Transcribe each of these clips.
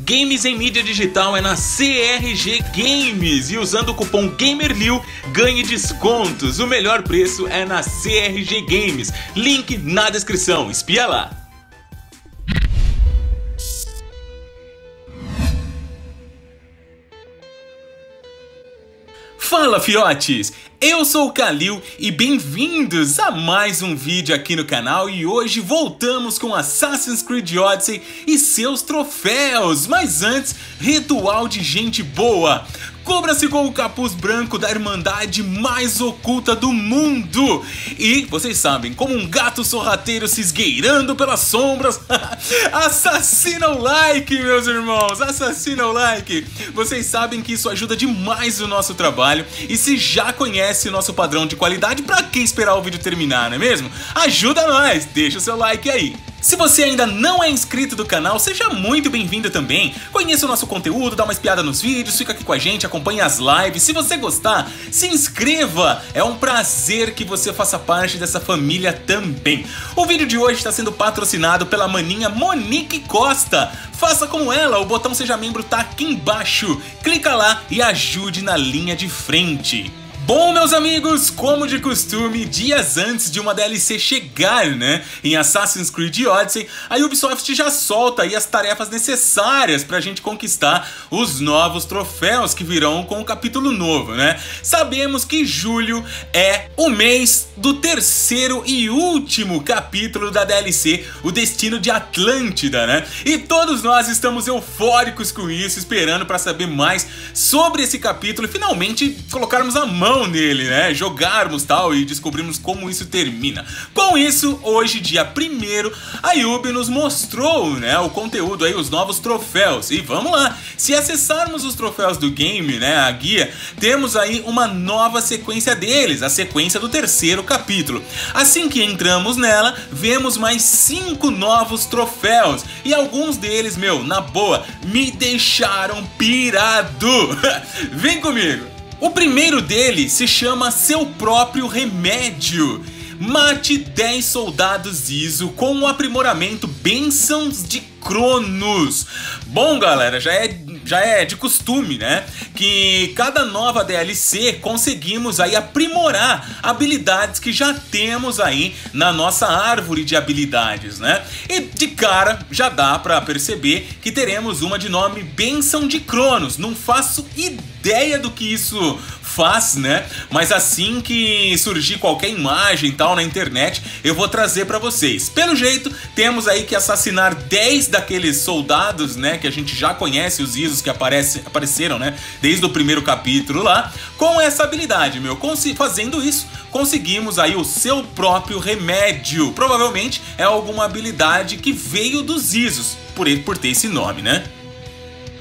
Games em mídia digital é na CRG Games e usando o cupom GAMERLIU ganhe descontos. O melhor preço é na CRG Games. Link na descrição. Espia lá. Fala fiotes! Eu sou o Kalil e bem-vindos a mais um vídeo aqui no canal e hoje voltamos com Assassin's Creed Odyssey e seus troféus. Mas antes, ritual de gente boa. Cobra-se com o capuz branco da Irmandade mais oculta do mundo. E, vocês sabem, como um gato sorrateiro se esgueirando pelas sombras, assassina o like, meus irmãos, assassina o like. Vocês sabem que isso ajuda demais o nosso trabalho e se já conhece o nosso padrão de qualidade, pra que esperar o vídeo terminar, não é mesmo? Ajuda nós, deixa o seu like aí. Se você ainda não é inscrito do canal, seja muito bem-vindo também. Conheça o nosso conteúdo, dá uma espiada nos vídeos, fica aqui com a gente, acompanhe as lives. Se você gostar, se inscreva! É um prazer que você faça parte dessa família também. O vídeo de hoje está sendo patrocinado pela maninha Monique Costa. Faça como ela, o botão Seja Membro tá aqui embaixo. Clica lá e ajude na linha de frente. Bom, meus amigos, como de costume, dias antes de uma DLC chegar, né, em Assassin's Creed Odyssey, a Ubisoft já solta aí as tarefas necessárias pra gente conquistar os novos troféus que virão com o capítulo novo, né? Sabemos que julho é o mês do terceiro e último capítulo da DLC, o Destino de Atlântida, né? E todos nós estamos eufóricos com isso, esperando para saber mais sobre esse capítulo e finalmente colocarmos a mão nele, né? Jogarmos tal e descobrirmos como isso termina. Com isso, hoje, dia 1 a Yubi nos mostrou, né, o conteúdo aí, os novos troféus. E vamos lá, se acessarmos os troféus do game, né, a guia, temos aí uma nova sequência deles, a sequência do terceiro capítulo. Assim que entramos nela, vemos mais cinco novos troféus. E alguns deles, meu, na boa, me deixaram pirado. Vem comigo! O primeiro dele se chama Seu Próprio Remédio. Mate 10 soldados ISO com um aprimoramento Bênçãos de Cronos. Bom, galera, já é já é de costume, né? Que cada nova DLC conseguimos aí aprimorar habilidades que já temos aí na nossa árvore de habilidades, né? E de cara já dá para perceber que teremos uma de nome Bênção de Cronos. Não faço ideia do que isso faz, né? Mas assim que surgir qualquer imagem tal na internet, eu vou trazer para vocês. Pelo jeito, temos aí que assassinar 10 daqueles soldados, né, que a gente já conhece, os ISOs que aparece, apareceram, né, desde o primeiro capítulo lá, com essa habilidade, meu. Fazendo isso, conseguimos aí o seu próprio remédio. Provavelmente é alguma habilidade que veio dos ISOs, por, por ter esse nome, né?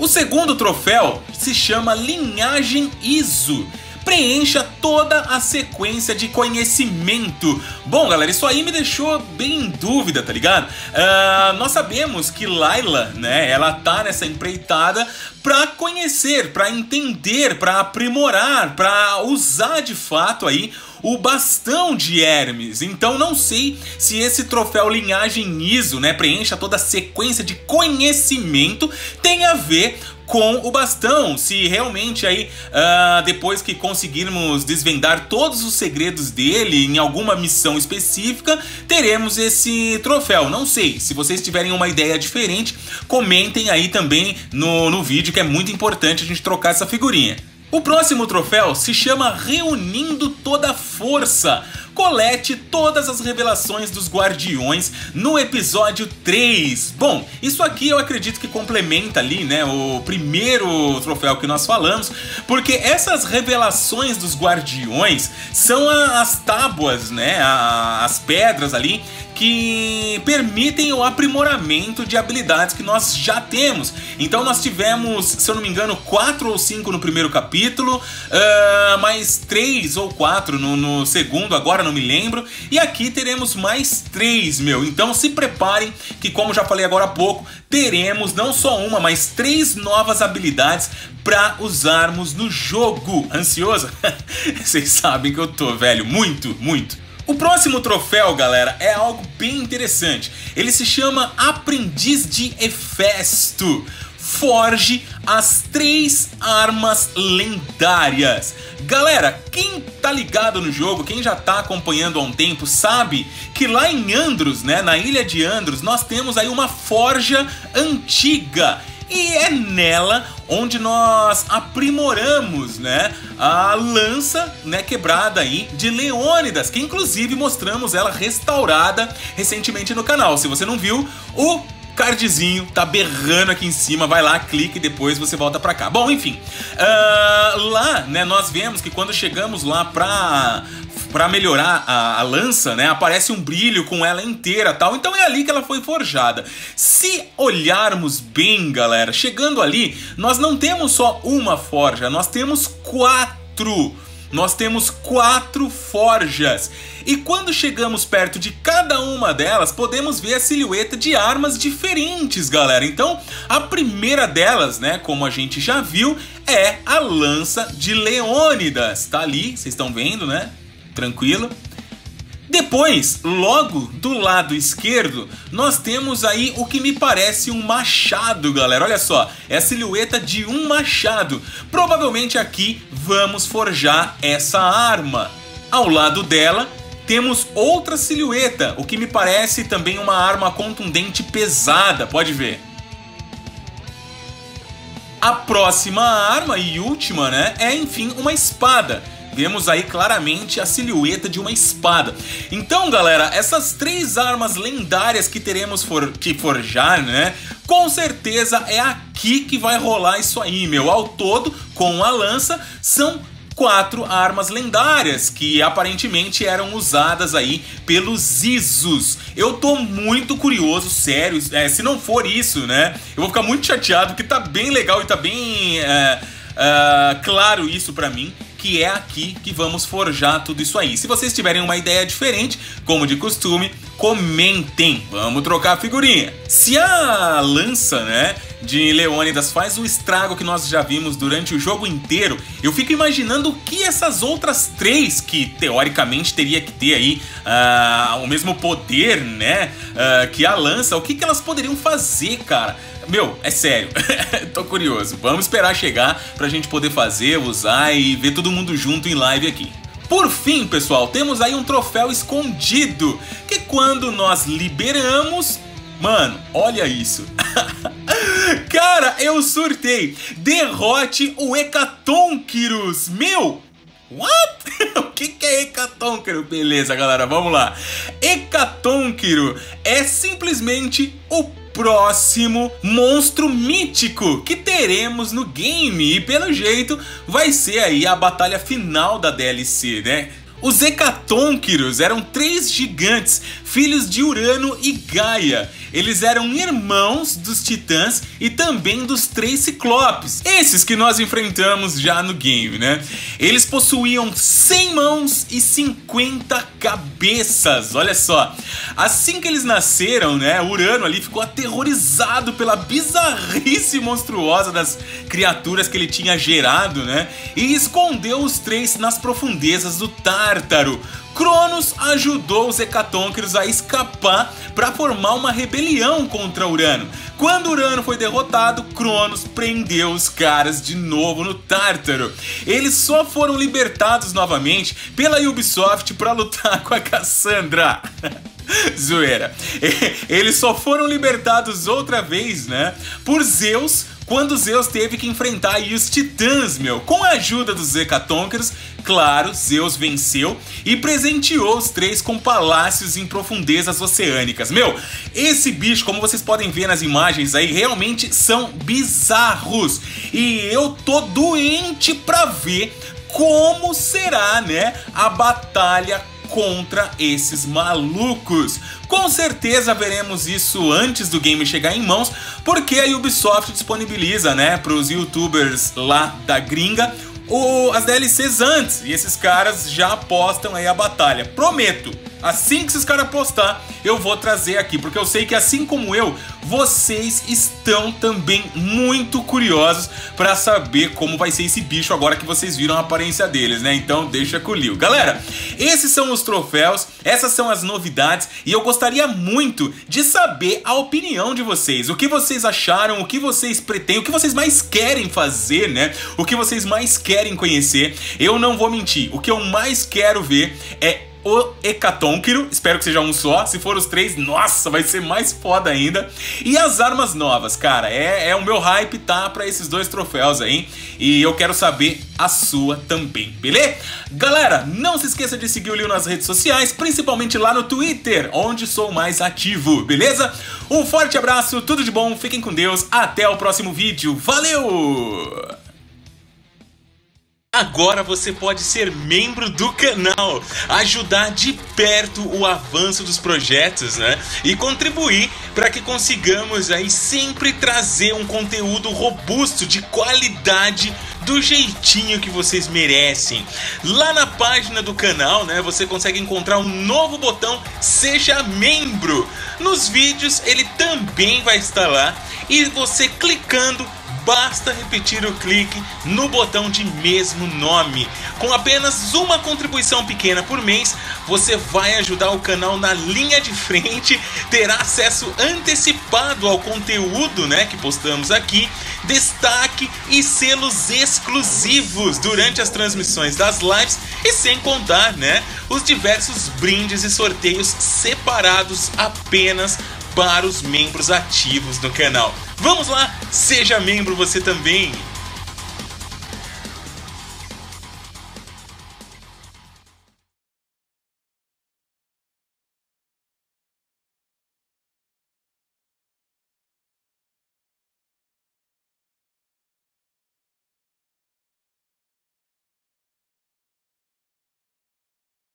O segundo troféu se chama Linhagem ISO preencha toda a sequência de conhecimento. Bom, galera, isso aí me deixou bem em dúvida, tá ligado? Uh, nós sabemos que Layla, né, ela tá nessa empreitada para conhecer, para entender, para aprimorar, para usar de fato aí o bastão de Hermes. Então não sei se esse troféu linhagem ISO, né, preencha toda a sequência de conhecimento, tem a ver com o bastão. Se realmente aí, uh, depois que conseguirmos desvendar todos os segredos dele em alguma missão específica, teremos esse troféu. Não sei, se vocês tiverem uma ideia diferente, comentem aí também no, no vídeo, que é muito importante a gente trocar essa figurinha. O próximo troféu se chama Reunindo Toda Força. Colete todas as revelações dos Guardiões no episódio 3. Bom, isso aqui eu acredito que complementa ali, né, o primeiro troféu que nós falamos, porque essas revelações dos Guardiões são as tábuas, né, as pedras ali que permitem o aprimoramento de habilidades que nós já temos. Então nós tivemos, se eu não me engano, quatro ou cinco no primeiro capítulo, uh, mais três ou quatro no, no segundo, agora não me lembro, e aqui teremos mais três, meu. Então se preparem que, como já falei agora há pouco, teremos não só uma, mas três novas habilidades para usarmos no jogo. Ansioso? Vocês sabem que eu tô, velho, muito, muito. O próximo troféu, galera, é algo bem interessante. Ele se chama Aprendiz de Hefesto. Forge as três armas lendárias. Galera, quem tá ligado no jogo, quem já tá acompanhando há um tempo, sabe que lá em Andros, né, na ilha de Andros, nós temos aí uma forja antiga e é nela onde nós aprimoramos, né, a lança, né, quebrada aí de Leônidas, que inclusive mostramos ela restaurada recentemente no canal. Se você não viu, o cardzinho tá berrando aqui em cima, vai lá, clique e depois você volta pra cá. Bom, enfim, uh, lá, né, nós vemos que quando chegamos lá pra para melhorar a, a, lança, né, aparece um brilho com ela inteira tal. Então é ali que ela foi forjada. Se olharmos bem, galera, chegando ali, nós não temos só uma forja, nós temos quatro. Nós temos quatro forjas. E quando chegamos perto de cada uma delas, podemos ver a silhueta de armas diferentes, galera. Então, a primeira delas, né, como a gente já viu, é a lança de Leônidas. Tá ali, vocês estão vendo, né? tranquilo. Depois, logo do lado esquerdo, nós temos aí o que me parece um machado, galera. Olha só, é a silhueta de um machado. Provavelmente aqui vamos forjar essa arma. Ao lado dela, temos outra silhueta, o que me parece também uma arma contundente pesada, pode ver. A próxima arma e última, né, é enfim uma espada vemos aí claramente a silhueta de uma espada. Então, galera, essas três armas lendárias que teremos for que forjar, né? Com certeza é aqui que vai rolar isso aí, meu. Ao todo, com a lança, são quatro armas lendárias que aparentemente eram usadas aí pelos Isos. Eu tô muito curioso, sério, é, se não for isso, né? Eu vou ficar muito chateado porque tá bem legal e tá bem é, é, claro isso para mim que é aqui que vamos forjar tudo isso aí. Se vocês tiverem uma ideia diferente, como de costume, comentem. Vamos trocar a figurinha. Se a lança, né, de Leônidas faz o estrago que nós já vimos durante o jogo inteiro, eu fico imaginando o que essas outras três, que teoricamente teria que ter aí uh, o mesmo poder, né, uh, que a lança, o que, que elas poderiam fazer, cara? Meu, é sério, tô curioso. Vamos esperar chegar pra gente poder fazer, usar e ver todo mundo junto em live aqui. Por fim, pessoal, temos aí um troféu escondido, que quando nós liberamos... Mano, olha isso. Cara, eu surtei. Derrote o Hecatonquirus. Meu, What? o que, que é Hecatonquiro? Beleza, galera, vamos lá. Hecatonquiro é simplesmente o próximo monstro mítico que teremos no game. E pelo jeito vai ser aí a batalha final da DLC, né? Os Hecatonquirus eram três gigantes, filhos de Urano e Gaia. Eles eram irmãos dos titãs e também dos três ciclopes. Esses que nós enfrentamos já no game, né? Eles possuíam 100 mãos e 50 cabeças. Olha só. Assim que eles nasceram, né? Urano ali ficou aterrorizado pela bizarrice monstruosa das criaturas que ele tinha gerado, né? E escondeu os três nas profundezas do Tártaro Cronos ajudou os Hecatonqueros a escapar para formar uma rebelião contra Urano. Quando Urano foi derrotado, Cronos prendeu os caras de novo no Tártaro. Eles só foram libertados novamente pela Ubisoft para lutar com a Cassandra. Zoeira. Eles só foram libertados outra vez, né? Por Zeus quando Zeus teve que enfrentar os titãs, meu. Com a ajuda dos Hecatonqueros, claro, Zeus venceu e presenteou os três com palácios em profundezas oceânicas. Meu, esse bicho, como vocês podem ver nas imagens aí, realmente são bizarros. E eu tô doente pra ver como será, né, a batalha contra esses malucos. Com certeza veremos isso antes do game chegar em mãos, porque a Ubisoft disponibiliza, né, para os youtubers lá da gringa o, as DLCs antes, e esses caras já apostam aí a batalha. Prometo, Assim que esses caras postar, eu vou trazer aqui, porque eu sei que assim como eu, vocês estão também muito curiosos para saber como vai ser esse bicho agora que vocês viram a aparência deles, né? Então deixa com o Lil. Galera, esses são os troféus, essas são as novidades e eu gostaria muito de saber a opinião de vocês. O que vocês acharam, o que vocês pretendem, o que vocês mais querem fazer, né? O que vocês mais querem conhecer. Eu não vou mentir, o que eu mais quero ver é o Hecatonkiro, espero que seja um só. Se for os três, nossa, vai ser mais foda ainda. E as armas novas, cara, é, é o meu hype, tá? Pra esses dois troféus aí. E eu quero saber a sua também, beleza? Galera, não se esqueça de seguir o Lil nas redes sociais, principalmente lá no Twitter, onde sou mais ativo, beleza? Um forte abraço, tudo de bom, fiquem com Deus, até o próximo vídeo, valeu! Agora você pode ser membro do canal, ajudar de perto o avanço dos projetos, né? E contribuir para que consigamos aí sempre trazer um conteúdo robusto, de qualidade, do jeitinho que vocês merecem. Lá na página do canal, né, você consegue encontrar um novo botão Seja Membro. Nos vídeos ele também vai estar lá e você clicando basta repetir o clique no botão de mesmo nome. Com apenas uma contribuição pequena por mês, você vai ajudar o canal na linha de frente, terá acesso antecipado ao conteúdo né, que postamos aqui, destaque e selos exclusivos durante as transmissões das lives e sem contar né, os diversos brindes e sorteios separados apenas para os membros ativos do canal. Vamos lá, seja membro você também!